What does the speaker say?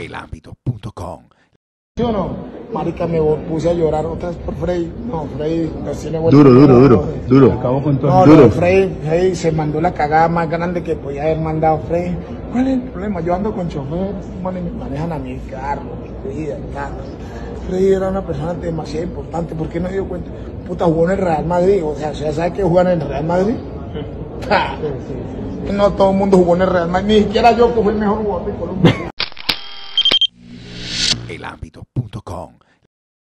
elambito.com. ¿Sí o no? Marica, me puse a llorar otra vez por Frey. No, Frey nos tiene Duro, duro, duro, duro. Acabó con todo. No, Duro. no, Frey, Frey se mandó la cagada más grande que podía haber mandado Frey. ¿Cuál es el problema? Yo ando con chofer, bueno, y me manejan a mi carro, me cuidan, nada. Frey era una persona demasiado importante, ¿por qué no dio cuenta? Puta, jugó en el Real Madrid, o sea, ¿ya sabe que juegan en el Real Madrid? No todo el mundo jugó en el Real Madrid, ni siquiera yo que fui el mejor jugador de Colombia. elambito.com.